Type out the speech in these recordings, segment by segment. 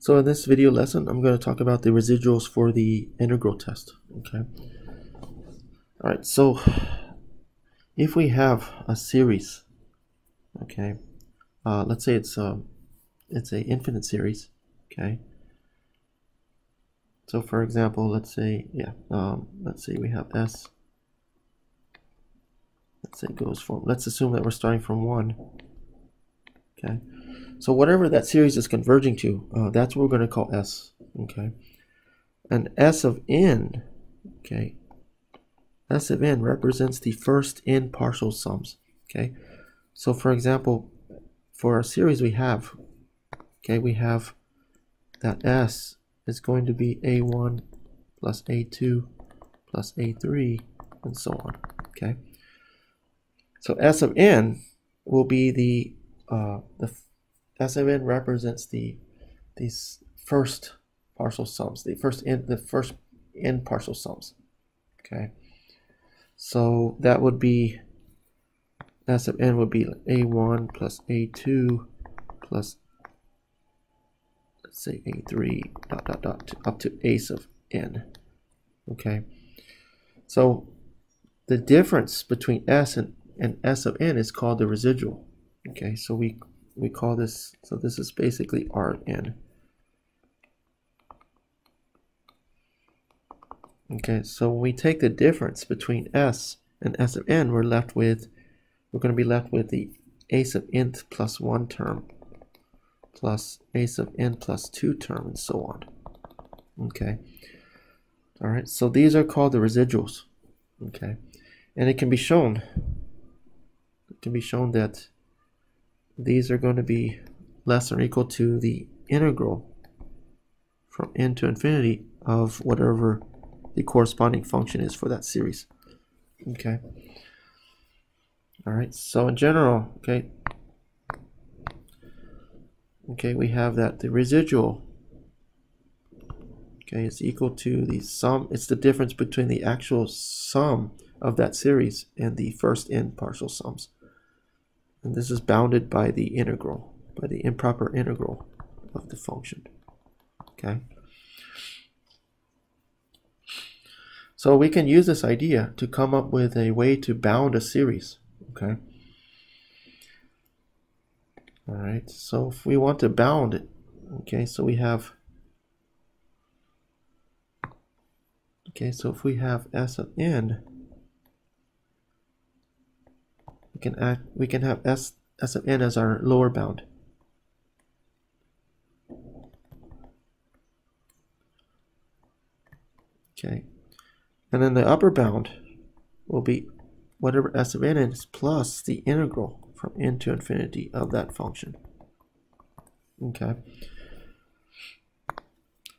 So in this video lesson, I'm going to talk about the residuals for the integral test. Okay. All right. So if we have a series, okay, uh, let's say it's a um, it's a infinite series. Okay. So for example, let's say yeah, um, let's say we have s. Let's say it goes from. Let's assume that we're starting from one. Okay. So whatever that series is converging to, uh, that's what we're going to call S. Okay. And S of n, okay, S of n represents the first n partial sums. Okay. So for example, for our series we have, okay, we have that S is going to be A1 plus A2 plus A3 and so on. Okay. So S of n will be the uh, the SMN represents the these first partial sums, the first in the first n partial sums. Okay, so that would be S of n would be a1 plus a2 plus let's say a3 dot dot dot to, up to ace of n. Okay, so the difference between s and, and s of n is called the residual. Okay, so we we call this, so this is basically Rn. Okay, so when we take the difference between S and S of n, we're left with, we're going to be left with the ace of nth plus 1 term plus ace of n plus 2 term and so on. Okay. All right, so these are called the residuals. Okay. And it can be shown, it can be shown that these are going to be less than or equal to the integral from n to infinity of whatever the corresponding function is for that series. Okay. All right. So in general, okay. Okay, we have that the residual okay is equal to the sum. It's the difference between the actual sum of that series and the first n partial sums. And this is bounded by the integral, by the improper integral of the function. Okay. So we can use this idea to come up with a way to bound a series. Okay. All right. So if we want to bound it, okay, so we have Okay, so if we have S of n we can we can have s s of n as our lower bound. Okay, and then the upper bound will be whatever s of n is plus the integral from n to infinity of that function. Okay.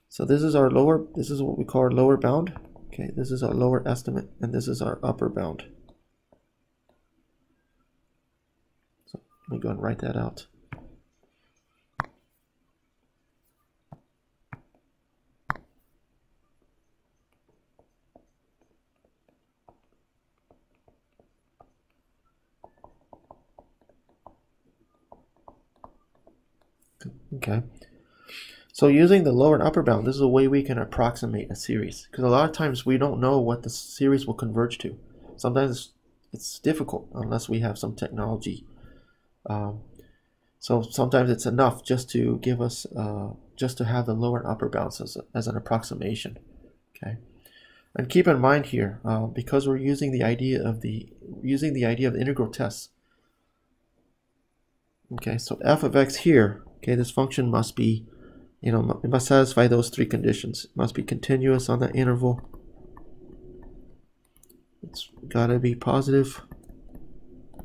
So this is our lower, this is what we call our lower bound. Okay, this is our lower estimate, and this is our upper bound. Let me go and write that out. Okay. So using the lower and upper bound, this is a way we can approximate a series. Because a lot of times we don't know what the series will converge to. Sometimes it's difficult unless we have some technology um, so sometimes it's enough just to give us, uh, just to have the lower and upper bounds as, as an approximation. Okay. And keep in mind here, uh, because we're using the idea of the using the idea of integral tests. Okay, so f of x here, okay, this function must be, you know, it must satisfy those three conditions. It must be continuous on that interval. It's got to be positive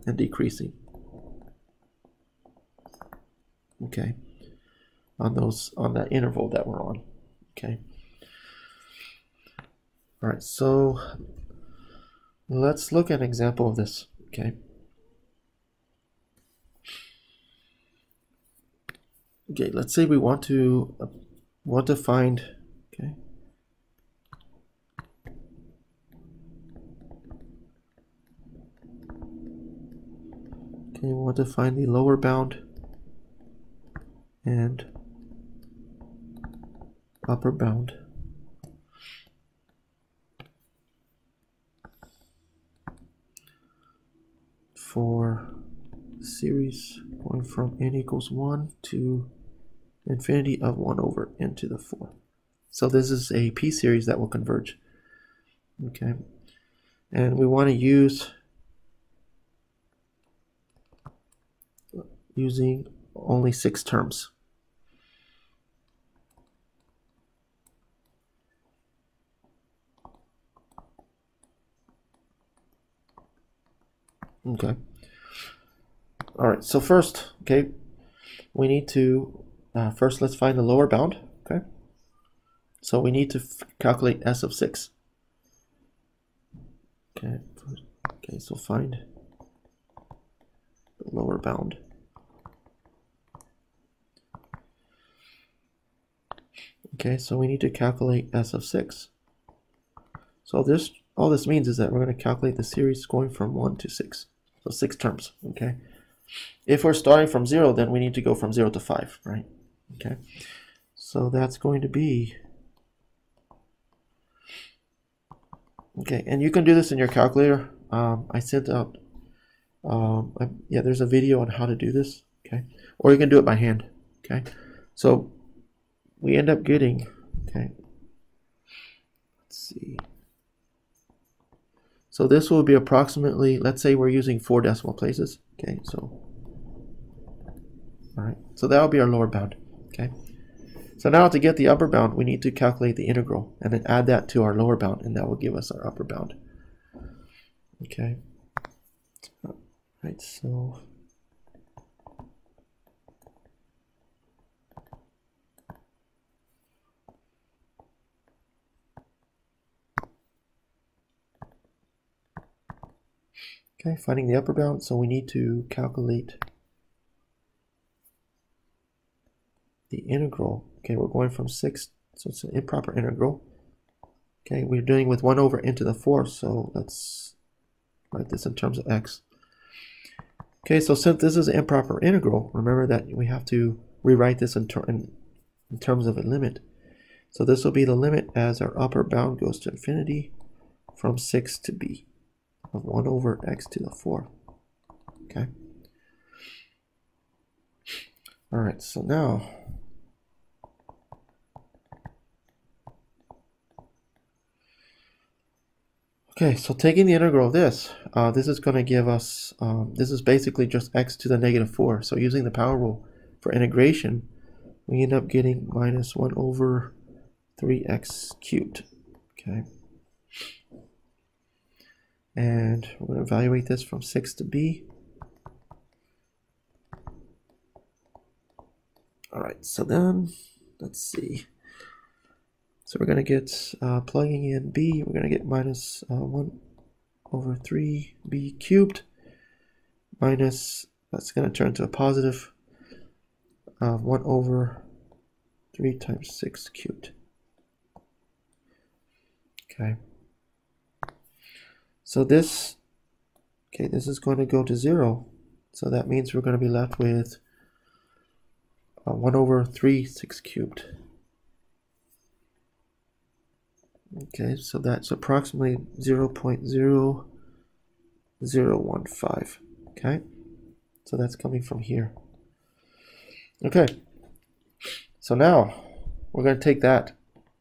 and decreasing okay. On those on that interval that we're on. Okay. All right so let's look at an example of this. Okay. Okay let's say we want to uh, want to find okay. Okay we want to find the lower bound and upper bound for series going from n equals 1 to infinity of 1 over n to the 4. So this is a p-series that will converge. Okay, and we want to use using only six terms. Okay. All right, so first, okay, we need to, uh, first let's find the lower bound, okay? So we need to calculate S of 6. Okay, okay, so find the lower bound. Okay, so we need to calculate S of 6. So this all this means is that we're going to calculate the series going from 1 to 6. So six terms, okay? If we're starting from 0, then we need to go from 0 to 5, right? Okay, so that's going to be... Okay, and you can do this in your calculator. Um, I sent out, um, I, yeah, there's a video on how to do this, okay? Or you can do it by hand, okay? So we end up getting, okay, let's see. So this will be approximately, let's say we're using four decimal places. Okay, so, all right, so that'll be our lower bound. Okay, so now to get the upper bound, we need to calculate the integral and then add that to our lower bound, and that will give us our upper bound. Okay, all right, so Okay, finding the upper bound, so we need to calculate the integral. Okay, we're going from 6, so it's an improper integral. Okay, we're doing with 1 over n to the 4, so let's write this in terms of x. Okay, so since this is an improper integral, remember that we have to rewrite this in, ter in, in terms of a limit. So this will be the limit as our upper bound goes to infinity from 6 to b of 1 over x to the 4. Okay. All right, so now Okay, so taking the integral of this, uh, this is going to give us, um, this is basically just x to the negative 4. So using the power rule for integration, we end up getting minus 1 over 3x cubed. Okay and we're going to evaluate this from 6 to b. All right, so then let's see. So we're going to get uh, plugging in b, we're going to get minus, uh, 1 over 3b cubed minus, that's going to turn to a positive of 1 over 3 times 6 cubed. Okay. So this, okay, this is going to go to 0. So that means we're going to be left with uh, 1 over 3 6 cubed. Okay, so that's approximately 0 0.0015. Okay, so that's coming from here. Okay, so now we're going to take that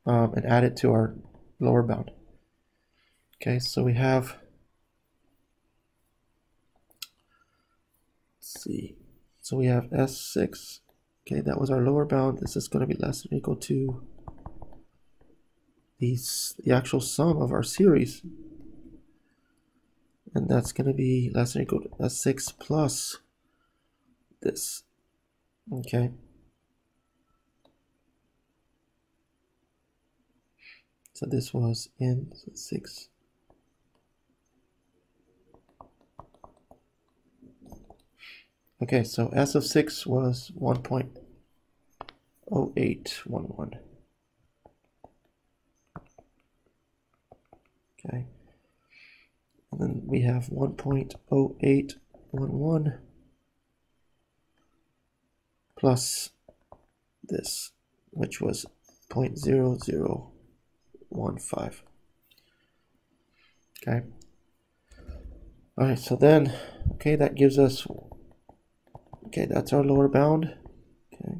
um, and add it to our lower bound. Okay, so we have see. So we have S6. Okay, that was our lower bound. This is going to be less than or equal to these, the actual sum of our series. And that's going to be less than or equal to S6 plus this. Okay. So this was N6 Okay, so S of 6 was 1.0811. Okay. And then we have 1.0811 plus this, which was 0.0015. Okay. All right, so then, okay, that gives us, okay, that's our lower bound. Okay.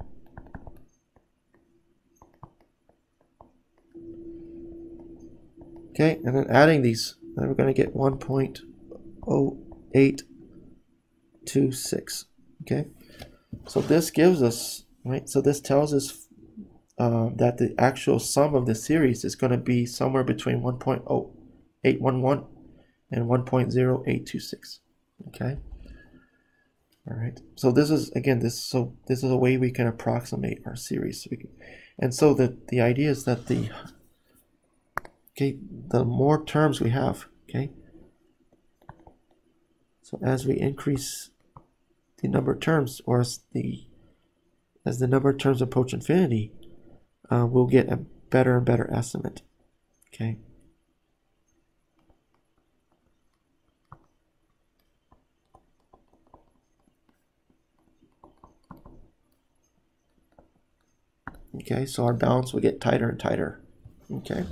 Okay, and then adding these, then we're going to get 1.0826. Okay, so this gives us, right, so this tells us uh, that the actual sum of the series is going to be somewhere between 1.0811 and 1.0826. Okay. All right. So this is again this so this is a way we can approximate our series. Can, and so the the idea is that the okay the more terms we have okay so as we increase the number of terms or as the as the number of terms approach infinity uh, we'll get a better and better estimate. Okay. Okay, so our balance will get tighter and tighter. Okay.